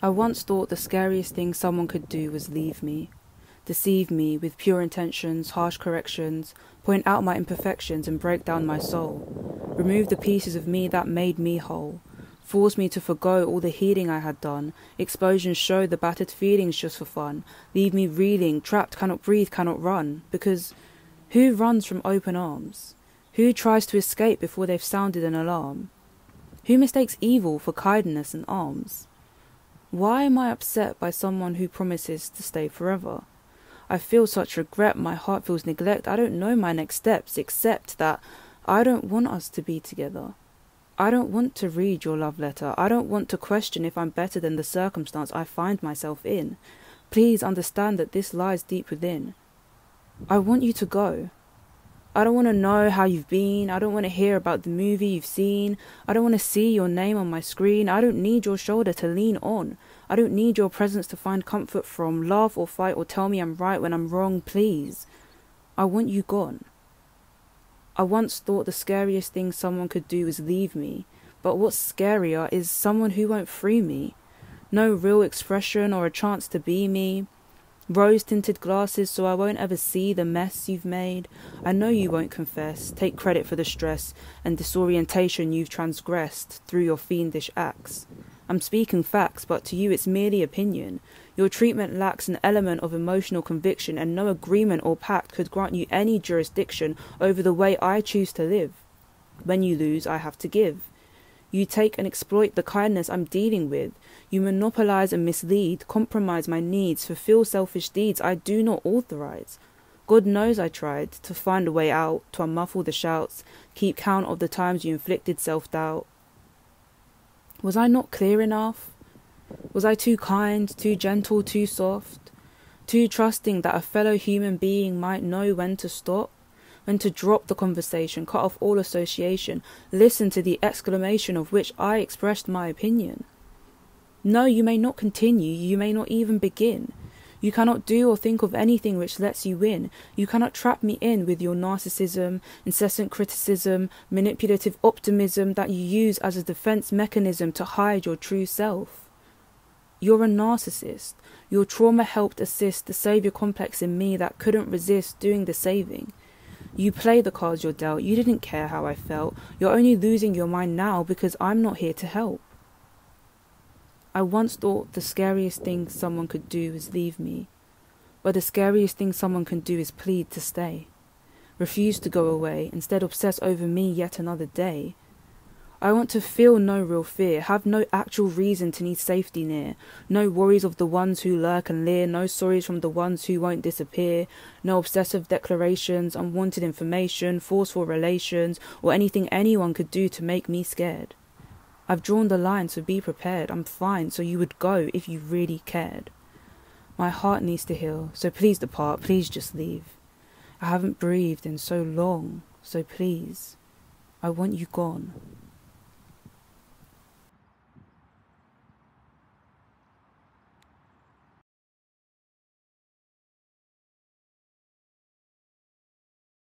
I once thought the scariest thing someone could do was leave me, deceive me with pure intentions, harsh corrections, point out my imperfections and break down my soul, remove the pieces of me that made me whole, force me to forgo all the healing I had done, expose and show the battered feelings just for fun, leave me reeling, trapped, cannot breathe, cannot run, because who runs from open arms? Who tries to escape before they've sounded an alarm? Who mistakes evil for kindness and alms? Why am I upset by someone who promises to stay forever? I feel such regret, my heart feels neglect. I don't know my next steps, except that I don't want us to be together. I don't want to read your love letter. I don't want to question if I'm better than the circumstance I find myself in. Please understand that this lies deep within. I want you to go. I don't want to know how you've been. I don't want to hear about the movie you've seen. I don't want to see your name on my screen. I don't need your shoulder to lean on. I don't need your presence to find comfort from. Laugh or fight or tell me I'm right when I'm wrong, please. I want you gone. I once thought the scariest thing someone could do is leave me, but what's scarier is someone who won't free me. No real expression or a chance to be me. Rose tinted glasses so I won't ever see the mess you've made. I know you won't confess, take credit for the stress and disorientation you've transgressed through your fiendish acts. I'm speaking facts, but to you it's merely opinion. Your treatment lacks an element of emotional conviction, and no agreement or pact could grant you any jurisdiction over the way I choose to live. When you lose, I have to give. You take and exploit the kindness I'm dealing with. You monopolize and mislead, compromise my needs, fulfill selfish deeds I do not authorize. God knows I tried to find a way out, to unmuffle the shouts, keep count of the times you inflicted self doubt. Was I not clear enough? Was I too kind, too gentle, too soft, too trusting that a fellow human being might know when to stop? When to drop the conversation, cut off all association, listen to the exclamation of which I expressed my opinion. No, you may not continue, you may not even begin. You cannot do or think of anything which lets you win. You cannot trap me in with your narcissism, incessant criticism, manipulative optimism that you use as a defense mechanism to hide your true self. You're a narcissist. Your trauma helped assist the savior complex in me that couldn't resist doing the saving. You play the cards you're dealt. You didn't care how I felt. You're only losing your mind now because I'm not here to help. I once thought the scariest thing someone could do is leave me, but the scariest thing someone can do is plead to stay. Refuse to go away, instead obsess over me yet another day. I want to feel no real fear, have no actual reason to need safety near, no worries of the ones who lurk and leer, no stories from the ones who won't disappear, no obsessive declarations, unwanted information, forceful relations, or anything anyone could do to make me scared. I've drawn the line, so be prepared. I'm fine, so you would go if you really cared. My heart needs to heal, so please depart, please just leave. I haven't breathed in so long, so please, I want you gone.